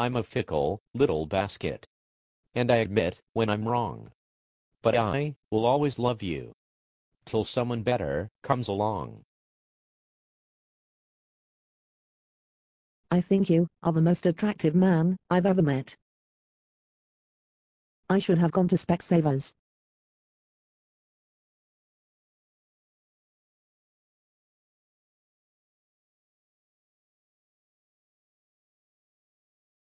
I'm a fickle, little basket. And I admit when I'm wrong. But I will always love you. Till someone better comes along. I think you are the most attractive man I've ever met. I should have gone to Specsavers.